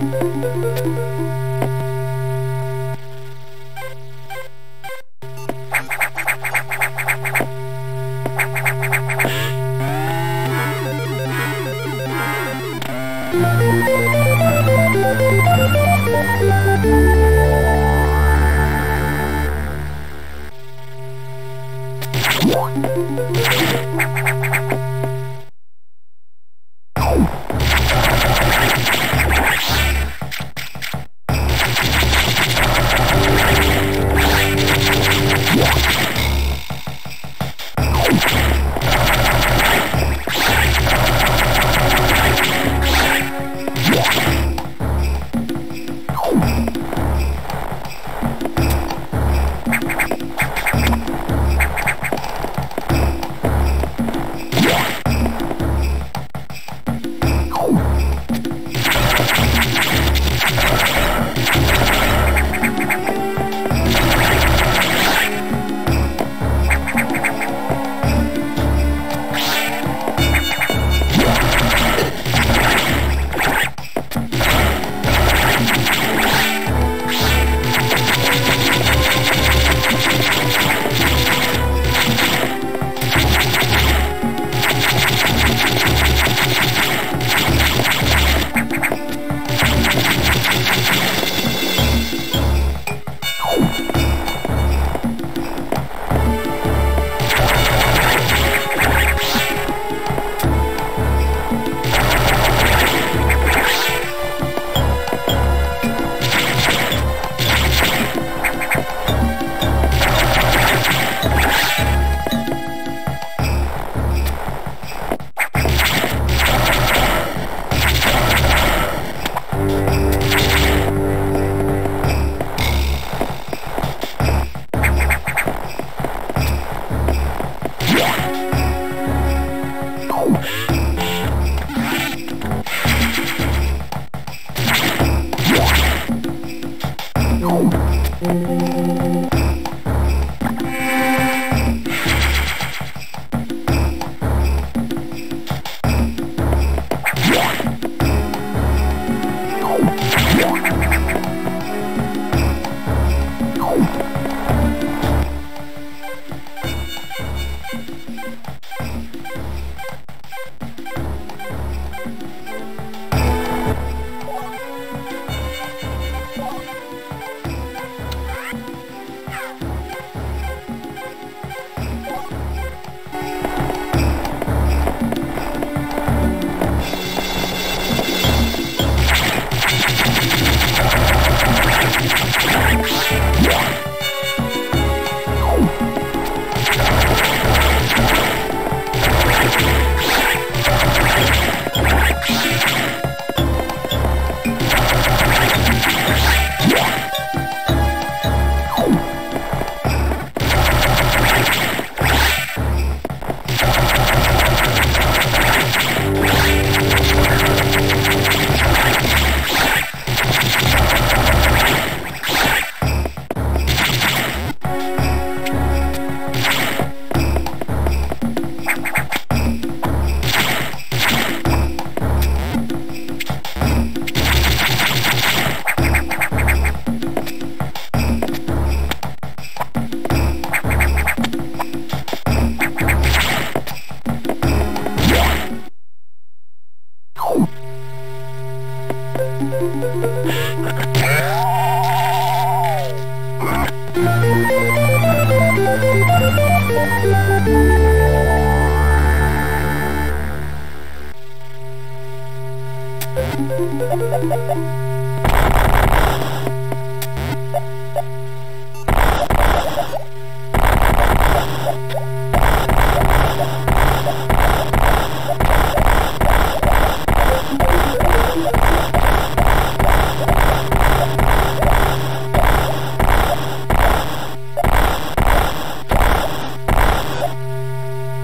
Música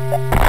Thank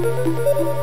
Música